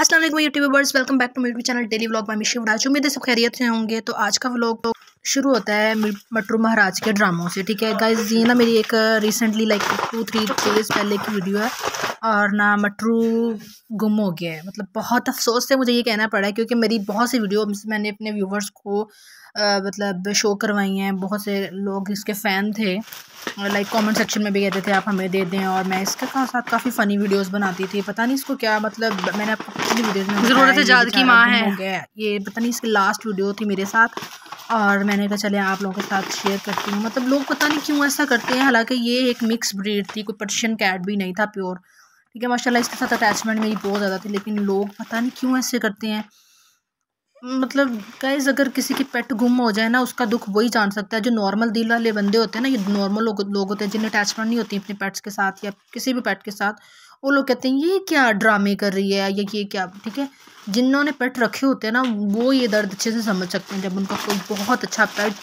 अस्सलाम वालेकुम YouTube birds welcome back to YouTube channel daily vlog by Mishi उड़ाज उम्मीद है सब खैरियत से होंगे। तो आज का व्लॉग तो शुरू होता है मटरू महाराज के ड्रामों से ठीक है? गाइज़ ये ना मेरी एक recently like two three days पहले की वीडियो है। और ना मटरू गुम हो गया है। मतलब बहुत अफसोस से मुझे ये कहना पड़ा है क्योंकि मेरी बहुत सी वीडियो मैंने अपने व्यूवर्स को आ, मतलब शो करवाई हैं। बहुत से लोग इसके फ़ैन थे। लाइक कमेंट सेक्शन में भी कहते थे आप हमें दे दें। और मैं इसके साथ काफ़ी फ़नी वीडियोस बनाती थी। पता नहीं इसको क्या मतलब मैंने आपको पिछली वीडियोस में ज़रूरत है जाद की माँ है। ये पता नहीं इसकी लास्ट वीडियो थी मेरे साथ। और मैंने कहा चले आप लोगों के साथ शेयर करती हूँ। मतलब लोग पता नहीं क्यों ऐसा करते हैं। हालाँकि ये एक मिक्स ब्रीड थी कोई पर्शियन कैट भी नहीं था प्योर ठीक है माशाल्लाह इसके साथ अटैचमेंट मेरी बहुत ज़्यादा थी लेकिन लोग पता नहीं क्यों ऐसे करते हैं। मतलब गाइज़ अगर किसी की पेट गुम हो जाए ना, उसका दुख वही जान सकता है। जो नॉर्मल दिल वाले बंदे होते हैं ना, ये नॉर्मल लोग लोग होते हैं, जिन्हें अटैचमेंट नहीं होती अपने पेट्स के साथ या किसी भी पेट के साथ, वो लोग कहते हैं, ये क्या ड्रामे कर रही है या ये क्या? ठीक है? जिन्होंने पेट रखे होते हैं ना, वो ये दर्द अच्छे से समझ सकते हैं। जब उनका कोई बहुत अच्छा पेट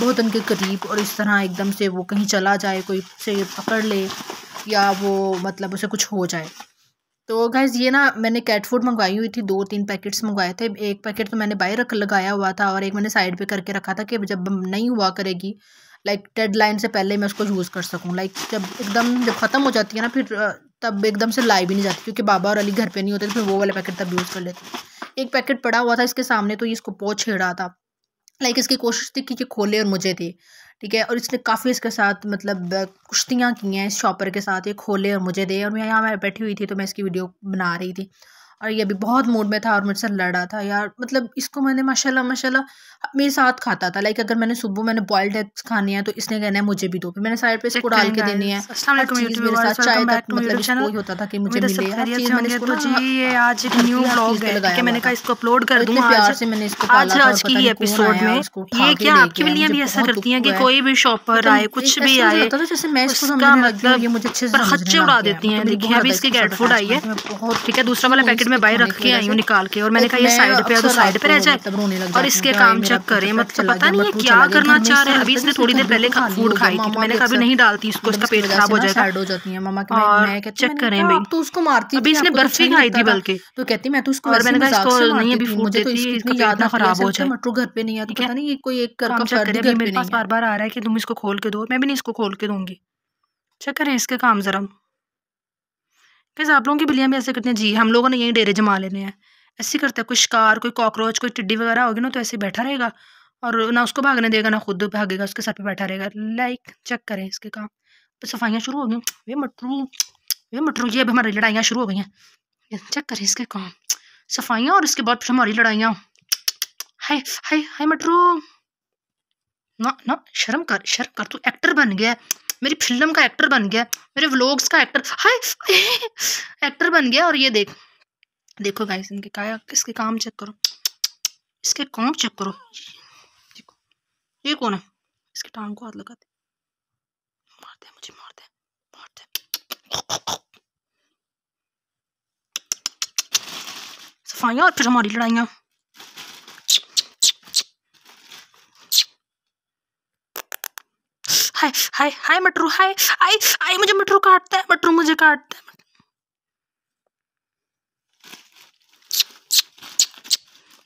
बहुत उनके करीब और इस तरह एकदम से वो कहीं चला जाए, कोई से पकड़ ले या वो मतलब उसे कुछ हो जाए। तो गैस ये ना मैंने कैट फ़ूड मंगवाई हुई थी, दो तीन पैकेट्स मंगवाए थे। एक पैकेट तो मैंने बाहर रख लगाया हुआ था और एक मैंने साइड पे करके रखा था कि जब नहीं हुआ करेगी लाइक डेड लाइन से पहले मैं उसको यूज़ कर सकूँ। लाइक जब एकदम जब ख़त्म हो जाती है ना, फिर तब एकदम से लाई भी नहीं जाती क्योंकि बाबा और अली घर पे नहीं होते फिर वो वाले पैकेट तब यूज़ कर लेते एक पैकेट पड़ा हुआ था इसके सामने तो ये इसको पोच छेड़ा था। लाइक इसकी कोशिश थी कि ये खोले और मुझे दे। ठीक है? और इसने काफ़ी इसके साथ मतलब कुश्तियाँ की हैं इस शॉपर के साथ, ये खोले और मुझे दे। और मैं यहाँ बैठी हुई थी तो मैं इसकी वीडियो बना रही थी। और ये अभी बहुत मूड में था और मेरे मुझसे लड़ा था यार। मतलब इसको मैंने माशाल्लाह माशाल्लाह मेरे साथ खाता था। लाइक अगर मैंने सुबह मैंने बॉइल्ड एग्स खाने हैं तो इसने कहना है मुझे भी दो। फिर मैंने साइड पे इसको डाल के देनी है। मेरे साथ चाय तक मतलब इसको होता था कि मुझे मिले। हर चीज़ मैंने इसको जी ये आज एक न्यू व्लॉग है। मैंने कहा इसको अपलोड कर दूँ प्यार से मैंने इसको आज आज की एपिसोड में ये क्या आपके लिए भी ऐसा करती हैं कि कोई भी शॉपर आए कुछ भी आए जैसे मैं इसको मतलब ये मुझे अच्छे से खच्चे उड़ा देती हैं देखिए अभी इसकी कैट फ़ूड आई है। ठीक है दूसरा वाला पैकेट में बाहर रख के आई हूँ निकाल के और मैंने कहा ये साइड पे तो साइड पे रह जाए। और इसके काम चेक करें मतलब पता नहीं है क्या करना चाह रहे हैं। अभी इसने थोड़ी देर पहले फ़ूड खाई थी मैंने कहा नहीं डालती इसको इसका पेट खराब हो जाएगा। हो जाती है मामा और चेक करें भाई। तो उसको मारती अभी इसने बर्फ़ी खाई थी बल्कि। तो कहती मैं तो उसको और मैंने कहा इसको नहीं अभी फ़ूड देती इसका पेट ना खराब हो जाए। मटरू घर पे नहीं है तो पता नहीं ये कोई एक कर मेरे पास बार बार आ रहा है कि तुम इसको खोल के दो मैं भी नहीं इसको खोल के दूँगी चेक करें इसके काम जरा कैसे आप लोगों की बिल्लियाँ भी ऐसे करती हैं। जी, हम लोगों ने यही डेरे जमा लेने हैं। ऐसे करता है, कोई शिकार, कोई कॉकरोच, कोई टिड्डी वगैरह होगी ना तो ऐसे बैठा रहेगा। और ना उसको भागने देगा, ना खुद भागेगा, उसके सर पे बैठा रहेगा। लाइक, चेक करें इसके काम। तो सफाइयाँ शुरू हो गई। वे मटरू वे मटरू, ये अब हमारी लड़ाइयाँ शुरू हो गई हैं। चेक करें इसके काम। सफाइयाँ और इसके बाद फिर हमारी लड़ाइयाँ। हाय हाय हाय मटरू। ना ना, शर्म कर शर्म कर, तू एक्टर बन गया मेरी फ़िल्म का एक्टर बन गया, मेरे व्लॉग्स का एक्टर हाय एक्टर बन गया और ये देख, देखो गाइस इनके काया इसके काम चेक करो, इसके काम चेक करो, देखो, ये कौन है? इसके टांग को हाथ लगा दे मार दे मुझे मार दे मार दे सफाइयाँ और फिर हमारी लड़ाइयाँ। हाय हाय हाय मटरू, हाय हाय हाय मुझे मटरू काटता है, मटरू मुझे काटता है।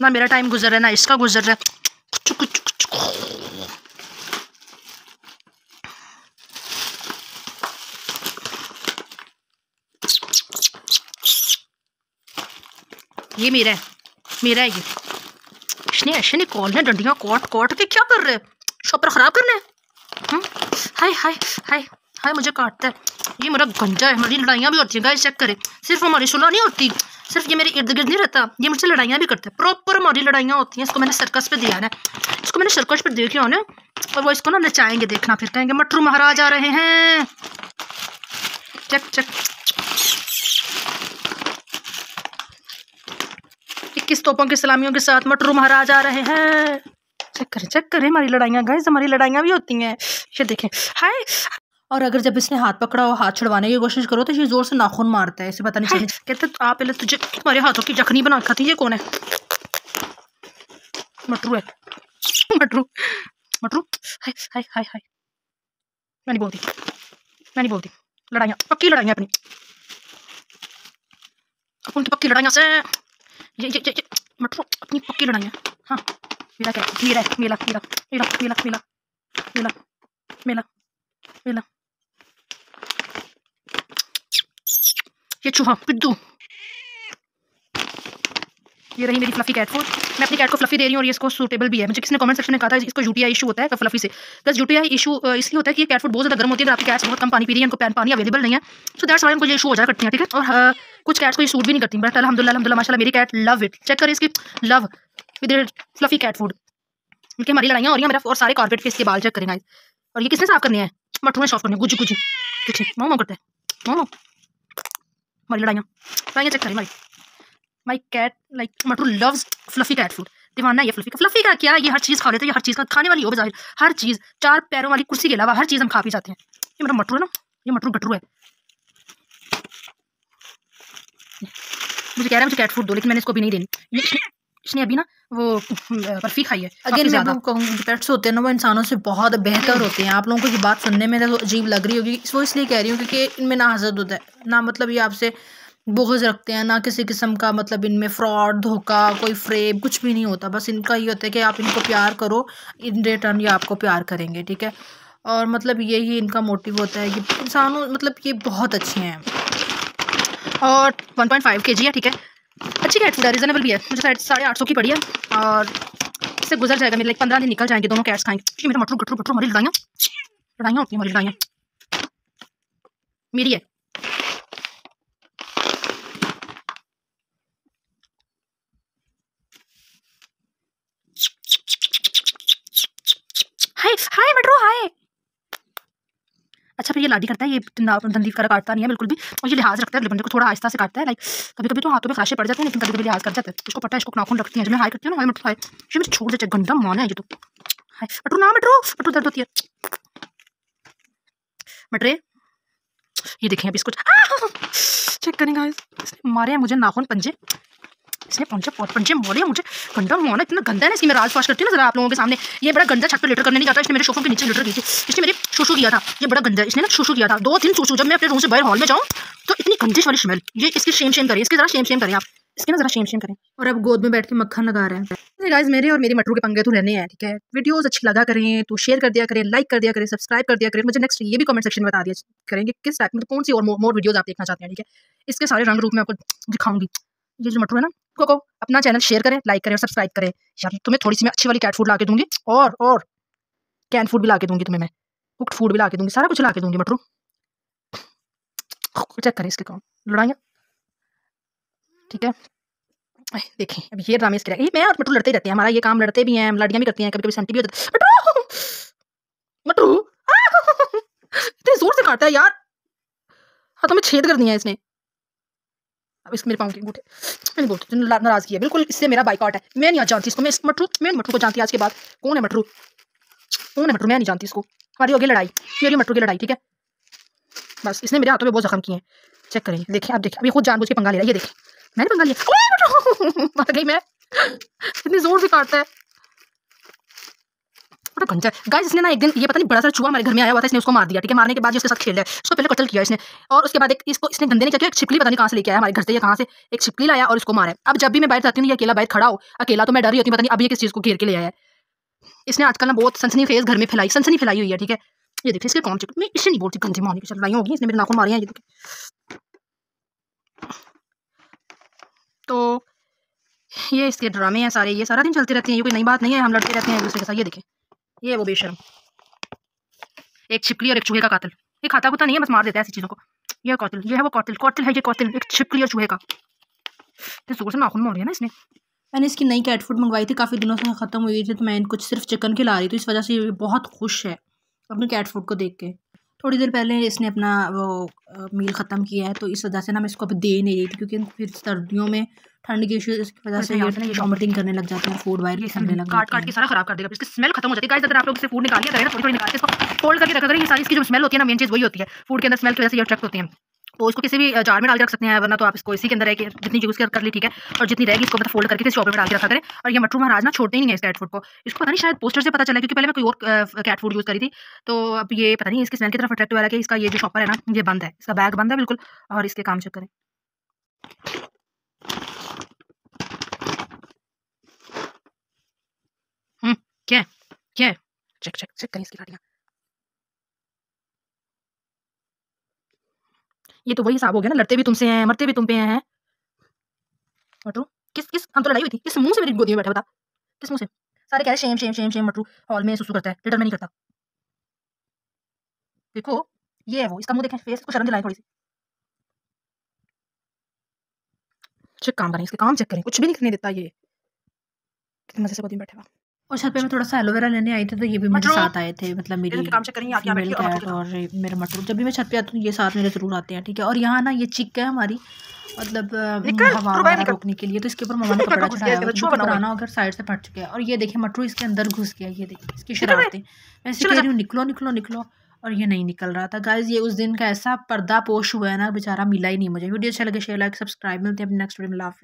ना मेरा टाइम गुजर रहा है, ना इसका गुजर रहा है। ये मेरा है मेरा है ये। इसने ऐसे नहीं कॉल डंडियाँ, कॉट कॉट के क्या कर रहे हैं? शॉपर ख़राब करना है? हाय हाय हाय हाय, मुझे काटता है। ये मेरा गंजा है हमारी लड़ाइयाँ भी होती हैं गाइस चेक करें। सिर्फ़ हमारी सुलह नहीं होती, सिर्फ़ ये मेरे इर्द गिर्द नहीं रहता, ये मुझसे लड़ाइयाँ भी करता है। प्रॉपर हमारी लड़ाइयाँ होती हैं, इसको मैंने सर्कस पे दिया है इसको मैंने सर्कस पे देखे ना, और वो इसको ना नचाएँगे, देखना फिर कहेंगे, मटरू महाराज आ रहे हैं। चेक चेक इक्कीस तोपों की सलामियों के साथ मटरू महाराज आ रहे हैं। चेक करें चेक करें, हमारी लड़ाइयाँ गए हमारी लड़ाइयाँ भी होती हैं। ये देखें। हाय! और अगर जब इसने हाथ पकड़ा हो हाथ छुड़वाने की कोशिश करो तो ये ज़ोर से नाखून मारता है इसे पता नहीं चले कहते तो आप पहले तुझे तुम्हारे हाथों की जखनी बना खाती ये कौन है? मटरू है। मटरू। मटरू। हाय हाय हाय हाय। मैं नहीं बोलती। मैं नहीं बोलती। लड़ाइयाँ। पक्की लड़ाइयाँ अपनी। अपन की पक्की लड़ाइयाँ से। ये ये ये मटरू अपनी पक्की लड़ाई हाँ। मेरा क्या मेरा मेला मेला मेला मेला मेला मेला मेला मेला ये चूहा पिद्दू ये रही मेरी फ्लफी कैट फ़ूड मैं अपनी कैट को फ्लफी दे रही हूँ और ये इसको सूटेबल भी है। मुझे किसी ने कमेंट सेक्शन में कहा था इसको यूटीआई इशू होता है फ्लफी से। प्लस यूटीआई इशू इसलिए होता है कि कैट फ़ूड बहुत ज़्यादा गर्म होती है। अगर आपकी कैट्स बहुत कम पानी पी रही है उनको पानी अवेलेबल नहीं है। सो दैट्स वाई उनको ये इशू हो जाए करती है, ठीक है? और कुछ कैट्स को ये सूट भी नहीं करती। बट अलहमदिल्ला अलहमदिल्ला, माशाल्लाह, मेरी कैट लव इट चेक करें इसकी। Love with fluffy cat food उनकी हमारी लड़ाइयाँ हैं मेरा और सारे कॉर्पेट के बाल चेक करेंगे और ये किसने साफ़ करने हैं? मटरू में साफ़ करने गुजी गुजी कुछ मोमो करते हैं। मोमो। हमारी लड़ाइयाँ। लड़ाइयाँ चेक करें हमारी my cat like Matru loves fluffy cat food दीवाना, ये फ्लफी का फ्लफी का क्या? ये हर चीज़ खा लेते हैं, ये हर चीज़ का खाने वाली हो बजाय हर चीज़, चार पैरों वाली कुर्सी के अलावा हर चीज़ हम खा पी जाते हैं। ये मेरा मटरू है ना? ये मटरू गटरू है। मुझे कह रहा है मुझे कैट फ़ूड दो, लेकिन मैंने इसको भी नहीं देनी। इसने अभी ना वो बर्फ़ी खाई है अगेन मैं आपको कहूँगी पेट्स होते हैं ना वो इंसानों से बहुत बेहतर होते हैं। आप लोगों को ये बात सुनने में तो अजीब लग रही होगी वो इसलिए कह रही हूँ क्योंकि इनमें ना हज़रत होता है ना मतलब ये आपसे बोझ रखते हैं ना किसी किस्म का मतलब इनमें फ्रॉड धोखा कोई फ्रेब कुछ भी नहीं होता। बस इनका ये होता है कि आप इनको प्यार करो इन रिटर्न ये आपको प्यार करेंगे ठीक है? और मतलब यही इनका मोटिव होता है कि इंसानों मतलब ये बहुत अच्छे हैं। और वन पॉइंट फाइव के जी है ठीक है? अच्छी कैट फ़ूड है रीजनेबल भी है। मुझे साढ़े आठ सौ की पड़ी है और इससे गुजर जाएगा मेरे लाइक पंद्रह दिन निकल जाएँगे दोनों कैट्स खाएँगे। मेरा मटरू गटरू गटरू हमारी लड़ाइयाँ। लड़ाइयाँ होती हैं हमारी लड़ाइयाँ। मेरी है हाय हाय मटरू हाय अच्छा फिर ये लाडी करता है, ये दंदी कर काटता नहीं है, बिल्कुल भी। और ये लिहाज रखता है बंदे को थोड़ा आहिस्ता से काटता है लाइक कभी कभी तो हाथों में खाशे पड़ जाते हैं, लेकिन कभी कभी लिहाज कर जाता है। इसको पता है, इसको नाखून रखती है जब मैं हाई करती हूँ ना हाई मटरू हाई मुझे छोड़ देते गंदा माना है ये तो। हाय मटरू ना मटरू मटरू दर्द होती है। मटरे, ये देखें अभी इसको। चेक करेंगे मारे हैं मुझे नाखून पंजे। इसने पंचे पंचे मोड़े मुझे गंदा मोना इतना गंदा है ना इसकी मैं राज फाश करती हूँ ना, जरा आप लोगों के सामने। ये बड़ा गंदा छत पर लेटर करने नहीं जाता, इसने मेरे शोफों के नीचे लेटर की थी। इसने मेरे शोशू किया था, ये बड़ा गंदा इसने ना शोशू किया था। दो तीन शोशू, जब मैं अपने रूम से बाहर हॉल में जाऊँ तो इतनी गंदिश वाली स्मेल ये इसकी शेम शेम करें, इसकी जरा शेम शेम करें आप। इसके ना जरा शेम शेम करें। और अब गोद में बैठ के मक्खन लगा रहे हैं। गाइज़ मेरे और मेरी मटरू के पंगे तो रहने हैं, ठीक है? वीडियोस अच्छी लगा करें तो शेयर कर दिया करें लाइक कर दिया करें सब्सक्राइब कर दिया करें। मुझे नेक्स्ट ये भी कमेंट सेक्शन में बता दिया करेंगे किस टाइप मतलब कौन सी और मोर वीडियोस आप देखना चाहते हैं, ठीक है? इसके सारे रंग रूप में आपको दिखाऊँगी। ये जो मटरू है ना को, अपना चैनल शेयर करें लाइक करें और सब्सक्राइब करें। यार तुम्हें थोड़ी सी मैं अच्छी वाली कैट फ़ूड ला के दूँगी और और कैन फ़ूड भी ला के दूँगी तुम्हें मैं। कुकड फ़ूड भी ला के दूँगी सारा कुछ ला के दूँगी मटरू। चेक करें इसके कौन लड़ाइया। ठीक है। देखें अब ये ड्रामे इसके मैं और मटरू लड़ते रहते हैं हमारा ये काम लड़ते भी हैं लड़ियाँ भी करती हैं कभी कभी सेंटी भी होते मटरू! मटरू! इतने ज़ोर से काटता है यार। हाँ तो मैं छेद कर दिया इसने। अब इसके मेरे पाँव के अंगूठे, मैंने बोलते नाराज़ किया, बिल्कुल इससे मेरा बाइकआउट है। मैं नहीं जानती इसको, मैं इस मटरू, मैं मटरू को जानती आज के बाद। कौन है मटरू? कौन है मटरू? मैं नहीं जानती इसको। हमारी होगी लड़ाई, मेरी मटरू की लड़ाई, ठीक है? बस, इसने मेरे हाथों में बहुत जख्म किए हैं। चेक करें, देखें, आप देखें, अभी खुद जानबूझ के पंगा ले रहा है, ये देखें। मैंने पंगा लिया। मर गई मैं। इतनी ज़ोर से काटता है। बड़ा गंजा गाइस इसने ना एक दिन ये पता नहीं बड़ा सा चूहा हमारे घर में आया हुआ था, इसने उसको मार दिया, ठीक है? मारने के बाद उसके साथ खेल रहा है। उसको पहले कत्ल किया इसने। और उसके बाद एक इसको, इसने गंदे ने क्या किया एक छिपली पता नहीं कहाँ से लेके आया, हमारे घर से या कहाँ से, एक छिपली लाया और इसको मारा अब जब भी मैं बाहर जाती हूँ अकेला बाहर खड़ा हो, अकेला तो मैं डर रही होती पता नहीं अभी किस चीज़ को घेर के ले आया इसने आजकल ना बहुत सनसनी फेस घर में फैलाई, सनसनी फैलाई हुई है, ठीक है? ये देखिए, इसके कौन मैं इससे नहीं बोलती, गंदी मारने की चल रही होगी, इसने मेरे नाखून मारे हैं, ये देखिए। तो ये इसके ड्रामे हैं सारे, ये सारा दिन चलते रहते हैं, ये कोई नई बात नहीं है, हम लड़ते रहते हैं एक दूसरे के साथ, ये देखें ये वो बेशरम। एक छिपकली और एक चूहे का कातिल। ये खाता कुता नहीं है, बस मार देता है ऐसी चीज़ों को। ये कौतिल ये है वो कौतिल कौतिल है ये कौतिल, एक छिपकली और चूहे का। ज़ोर से नाखून मोड़ गया ना इसने। मैंने इसकी नई कैट फ़ूड मंगवाई थी, काफ़ी दिनों से ख़त्म हुई थी तो मैं इनको सिर्फ़ चिकन खिला रही थी, इस वजह से ये बहुत खुश है अपने कैट फ़ूड को देख के। थोड़ी देर पहले इसने अपना वो मील ख़त्म किया है तो इस वजह से ना मैं इसको अब दे नहीं रही थी क्योंकि फिर सर्दियों में ठंड के इशू की वजह से ये वॉमिटिंग करने लग जाते हैं फ़ूड वायर करने लग काट काट के सारा खराब कर देगा इसकी स्मेल खत्म हो जाती है। गाइस अगर आप लोग इसे फ़ूड निकालिए करें ना थोड़ी थोड़ी निकाल के इसको फोल्ड करके रखा करें ये सारी इसकी जो स्मेल होती है ना मेन चीज़ वही होती है फ़ूड के अंदर स्मेल की वजह से ये अट्रैक्ट होती है। तो इसको किसी भी जार में डाल के रख सकते हैं, वरना तो आप इसको इसी के अंदर है कि जितनी यूज़ कर ली, ठीक है? और जितनी रहेगी इसको पता फोल्ड करके किसी शॉपर में डाल के रखा करें। और ये मटरू महाराज ना छोड़ते ही नहीं है इस कैट फ़ूड को। इसको पता नहीं, शायद पोस्टर से पता चला क्योंकि पहले मैं कोई और कैट फ़ूड यूज़ करी थी। तो अब ये पता नहीं, इसकी स्मेल की तरफ़ अट्रैक्ट वाला है इसका ये जो शॉपर है ना, ये बंद है। इसका बैग बंद है, बिल्कुल। और इसके काम चेक करें। हम्म, क्या क्या है? चेक चेक चेक करें इसकी गाड़ियाँ। ये तो वही हिसाब हो गया ना, लड़ते भी तुमसे हैं, मरते भी तुम पे हैं। मटरू, किस किस, हम तो लड़ाई हुई थी। किस मुँह से मेरी गोदी में बैठा बता किस मुँह से? सारे कह रहे, shame shame shame shame, Matru. Hall में सुसु करता है लिटर में नहीं करता। देखो, ये है वो, इसका मुँह देखें फेस को शर्म दिलाए थोड़ी सी। चेक काम करें, इसके काम चेक करें, कुछ भी नहीं करने देता ये। कितने मज़े से गोदी में बैठा और छत पे मैं थोड़ा सा एलोवेरा लेने आई थी तो ये भी मेरे साथ आए थे मतलब मेरी काम चेक करेंगे और मेरे मटरू। जब भी मैं छत पे आती हूँ ये साथ मेरे ज़रूर आते हैं ठीक है? और यहाँ ना ये चिक है हमारी मतलब हवा वगैरह रोकने के लिए तो इसके ऊपर मम्मा ने कपड़ा चढ़ाया है पुराना अगर साइड से फट चुका है। और ये देखिए मटरू इसके अंदर घुस गया ये देखिए इसकी शरारतें। मैं ऐसे कह रही हूँ निकलो निकलो निकलो और ये नहीं निकल रहा था। गाइज़ ये उस दिन का ऐसा पर्दा पोश हुआ है ना बेचारा मिला ही नहीं मुझे। वीडियो अच्छा लगे शेयर लाइक सब्सक्राइब मिलते हैं अपने नेक्स्ट वीडियो में। लाफ